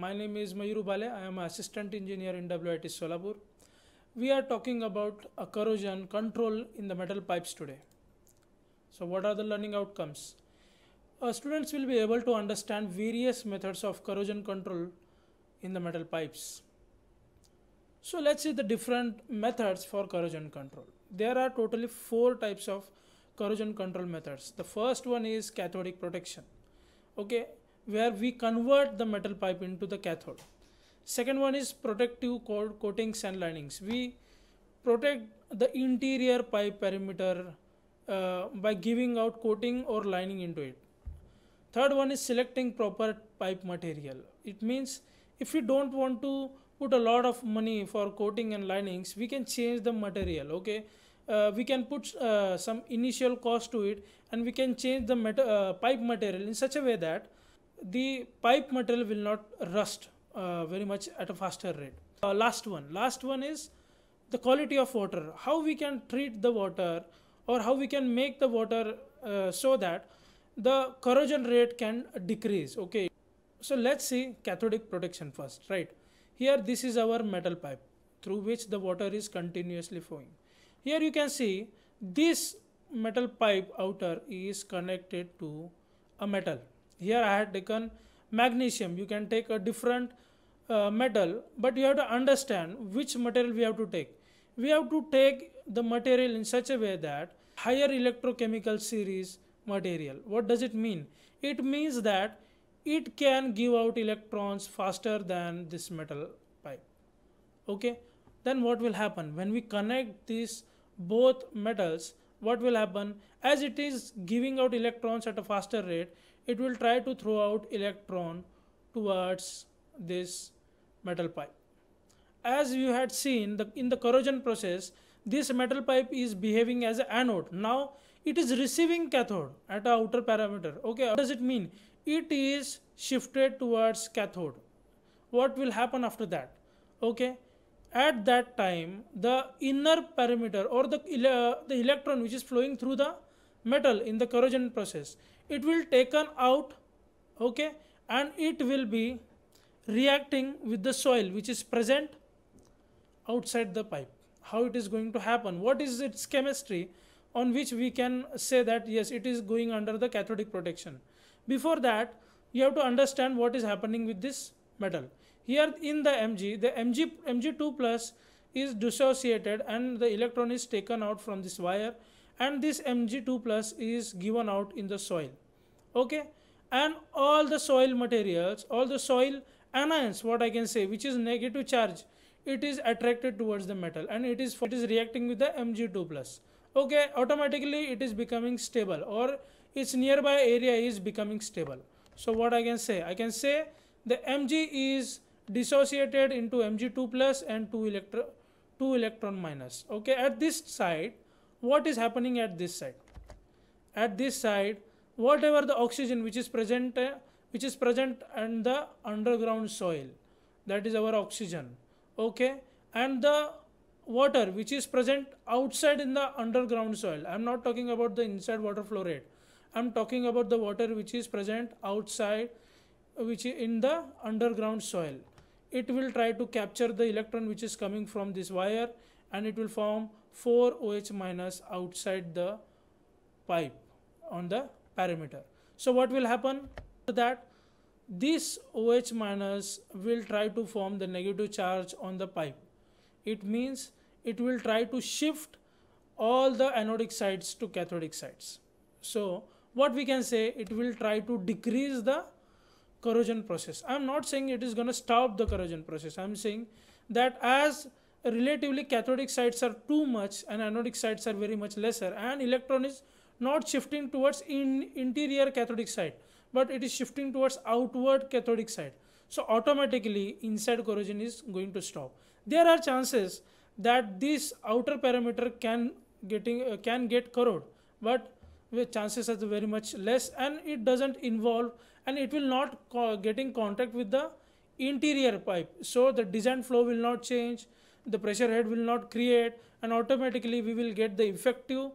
My name is Mayur Ubale. I am assistant engineer in WIT Solapur. We are talking about a corrosion control in the metal pipes today. So what are the learning outcomes? Uh, students will be able to understand various methods of corrosion control in the metal pipes. So let's see the different methods for corrosion control. There are totally four types of corrosion control methods. The first one is cathodic protection. Okay, where we convert the metal pipe into the cathode. Second one is protective coatings and linings. We protect the interior pipe perimeter uh, by giving out coating or lining into it. Third one is selecting proper pipe material. It means if we don't want to put a lot of money for coating and linings, we can change the material. Okay, uh, we can put uh, some initial cost to it and we can change the uh, pipe material in such a way that the pipe material will not rust uh, very much at a faster rate. Uh, last one, last one is the quality of water. How we can treat the water or how we can make the water uh, so that the corrosion rate can decrease. Okay, so let's see cathodic protection first, right? Here this is our metal pipe through which the water is continuously flowing. Here you can see this metal pipe outer is connected to a metal here I had taken magnesium. You can take a different uh, metal but you have to understand which material we have to take. We have to take the material in such a way that higher electrochemical series material. What does it mean? It means that it can give out electrons faster than this metal pipe. Okay? Then what will happen? When we connect these both metals what will happen? As it is giving out electrons at a faster rate it will try to throw out electron towards this metal pipe. As you had seen the, in the corrosion process, this metal pipe is behaving as an anode. Now it is receiving cathode at a outer parameter. Okay, what does it mean? It is shifted towards cathode. What will happen after that? Okay, at that time the inner parameter or the, uh, the electron which is flowing through the metal in the corrosion process it will taken out okay and it will be reacting with the soil which is present outside the pipe. How it is going to happen? What is its chemistry on which we can say that yes it is going under the cathodic protection? Before that you have to understand what is happening with this metal. Here in the mg the mg mg2 plus is dissociated and the electron is taken out from this wire and this Mg2 plus is given out in the soil. Okay? And all the soil materials all the soil anions what I can say which is negative charge it is attracted towards the metal and it is it is reacting with the Mg2 plus. Okay? Automatically it is becoming stable or its nearby area is becoming stable. So what I can say? I can say the Mg is dissociated into Mg2 plus and 2 electron 2 electron minus. Okay? At this side what is happening at this side? At this side whatever the oxygen which is present uh, which is present in the underground soil that is our oxygen okay? And the water which is present outside in the underground soil. I am not talking about the inside water flow rate. I am talking about the water which is present outside which is in the underground soil. It will try to capture the electron which is coming from this wire and it will form 4 OH minus outside the pipe on the parameter. So what will happen that this OH minus will try to form the negative charge on the pipe. It means it will try to shift all the anodic sides to cathodic sides. So what we can say it will try to decrease the corrosion process. I am not saying it is going to stop the corrosion process. I am saying that as relatively cathodic sides are too much and anodic sides are very much lesser. And electron is not shifting towards in interior cathodic side but it is shifting towards outward cathodic side so automatically inside corrosion is going to stop. There are chances that this outer parameter can getting uh, can get corrode but chances are very much less and it doesn't involve and it will not co getting contact with the interior pipe. So the design flow will not change the pressure head will not create and automatically we will get the effective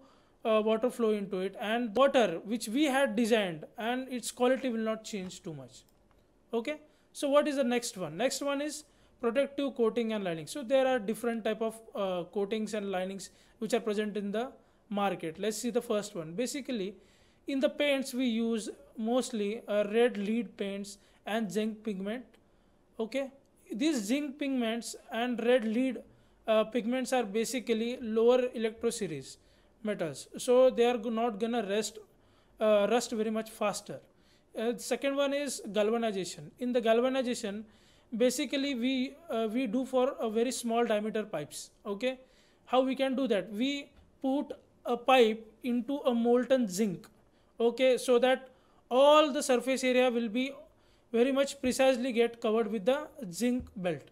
uh, water flow into it and water which we had designed and its quality will not change too much. Okay? So what is the next one? Next one is protective coating and lining. So there are different type of uh, coatings and linings which are present in the market. Let's see the first one. Basically in the paints we use mostly uh, red lead paints and zinc pigment. Okay these zinc pigments and red lead uh, pigments are basically lower electroseries metals. So they are not gonna rust uh, rust very much faster. Uh, second one is galvanization. In the galvanization basically we uh, we do for a very small diameter pipes okay? How we can do that? We put a pipe into a molten zinc okay? So that all the surface area will be very much precisely get covered with the zinc belt.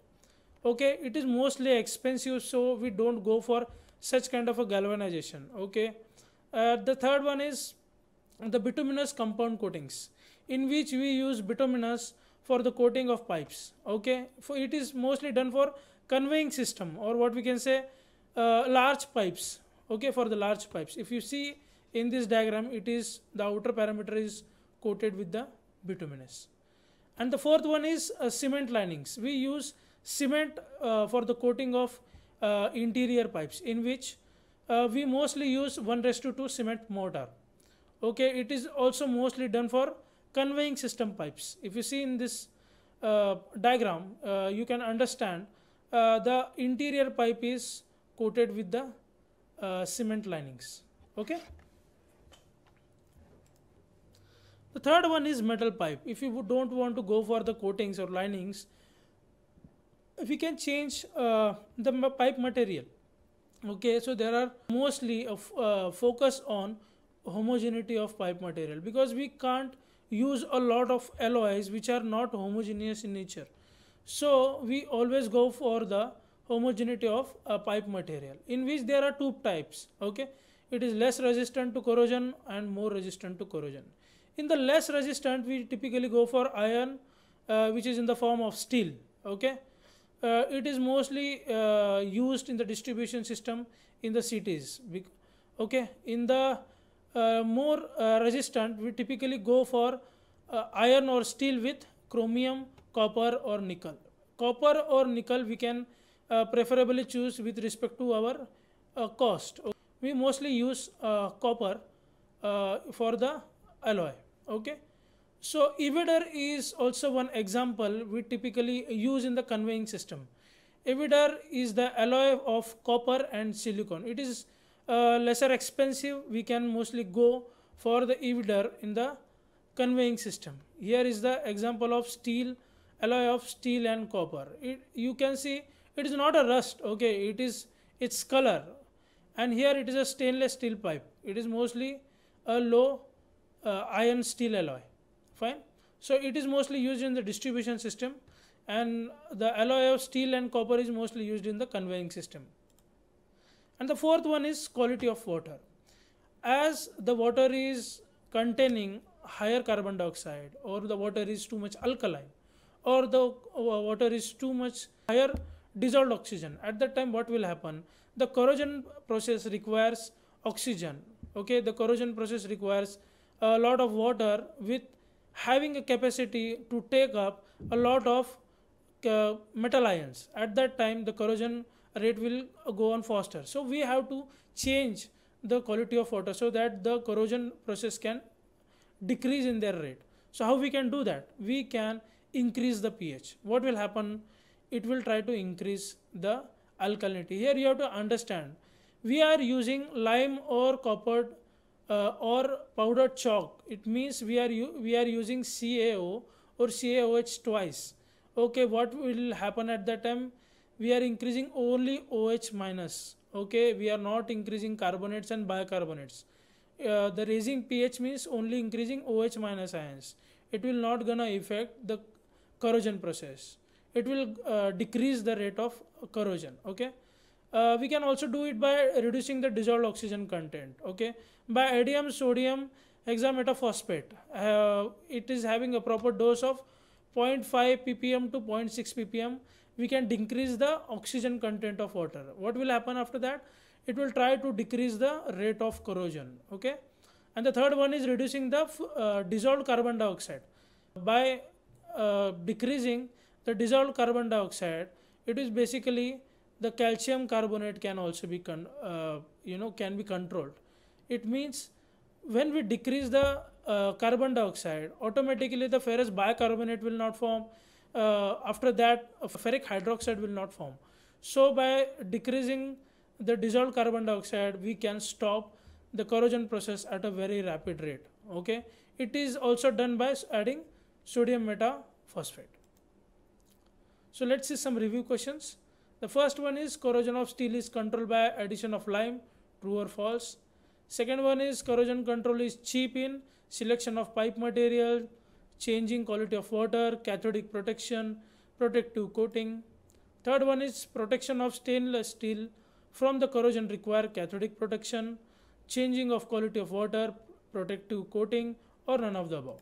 Okay it is mostly expensive so we don't go for such kind of a galvanization. Okay uh, the third one is the bituminous compound coatings in which we use bituminous for the coating of pipes. Okay for it is mostly done for conveying system or what we can say uh, large pipes. Okay for the large pipes. If you see in this diagram it is the outer parameter is coated with the bituminous and the fourth one is uh, cement linings. We use cement uh, for the coating of uh, interior pipes in which uh, we mostly use 1 rest to 2 cement mortar. Okay it is also mostly done for conveying system pipes. If you see in this uh, diagram uh, you can understand the interior pipe is coated with the cement linings. Okay the third one is metal pipe. If you don't want to go for the coatings or linings we can change uh, the pipe material okay? So there are mostly of uh, focus on homogeneity of pipe material because we can't use a lot of alloys which are not homogeneous in nature. So we always go for the homogeneity of a pipe material in which there are two types okay? It is less resistant to corrosion and more resistant to corrosion in the less resistant we typically go for iron uh, which is in the form of steel okay? Uh, it is mostly uh, used in the distribution system in the cities okay? In the uh, more uh, resistant we typically go for uh, iron or steel with chromium copper or nickel. Copper or nickel we can preferably choose with respect to our cost. We mostly use copper for the alloy okay so Everdur is also one example we typically use in the conveying system. Everdur is the alloy of copper and silicon. It is uh, lesser expensive. We can mostly go for the Everdur in the conveying system. Here is the example of steel, alloy of steel and copper. It, you can see it is not a rust. Okay, it is its color. And here it is a stainless steel pipe. It is mostly a low uh, iron steel alloy. Fine? So it is mostly used in the distribution system and the alloy of steel and copper is mostly used in the conveying system. And the fourth one is quality of water. As the water is containing higher carbon dioxide or the water is too much alkaline or the water is too much higher dissolved oxygen at that time what will happen? The corrosion process requires oxygen. Okay? The corrosion process requires a lot of water with having a capacity to take up a lot of uh, metal ions. At that time the corrosion rate will go on faster. So we have to change the quality of water so that the corrosion process can decrease in their rate. So how we can do that? We can increase the ph. What will happen? It will try to increase the alkalinity. Here you have to understand we are using lime or copper uh, or powdered chalk. It means we are we are using CaO or CaOH twice. Okay what will happen at that time? We are increasing only OH minus. Okay we are not increasing carbonates and bicarbonates. Uh, the raising pH means only increasing OH minus ions. It will not gonna affect the corrosion process. It will uh, decrease the rate of corrosion. Okay uh, we can also do it by reducing the dissolved oxygen content okay? By adding sodium hexametaphosphate uh, it is having a proper dose of 0.5 ppm to 0.6 ppm. We can decrease the oxygen content of water. What will happen after that? It will try to decrease the rate of corrosion okay? And the third one is reducing the uh, dissolved carbon dioxide. By uh, decreasing the dissolved carbon dioxide it is basically the calcium carbonate can also be uh, you know can be controlled. It means when we decrease the uh, carbon dioxide automatically the ferrous bicarbonate will not form. Uh, after that ferric hydroxide will not form. So by decreasing the dissolved carbon dioxide we can stop the corrosion process at a very rapid rate okay? It is also done by adding sodium metaphosphate. So let's see some review questions the first one is corrosion of steel is controlled by addition of lime true or false second one is corrosion control is cheap in selection of pipe material changing quality of water cathodic protection protective coating third one is protection of stainless steel from the corrosion require cathodic protection changing of quality of water protective coating or none of the above.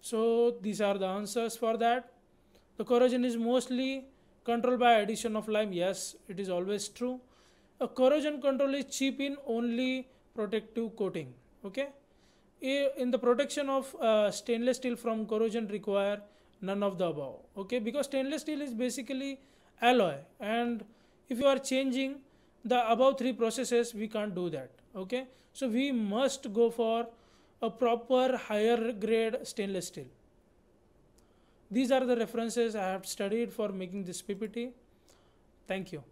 So these are the answers for that. The corrosion is mostly controlled by addition of lime. Yes, it is always true. A corrosion control is cheap in only protective coating. Okay. In the protection of uh, stainless steel from corrosion require none of the above. Okay, because stainless steel is basically alloy, and if you are changing the above three processes, we can't do that. Okay, so we must go for a proper higher grade stainless steel. These are the references I have studied for making this PPT. Thank you.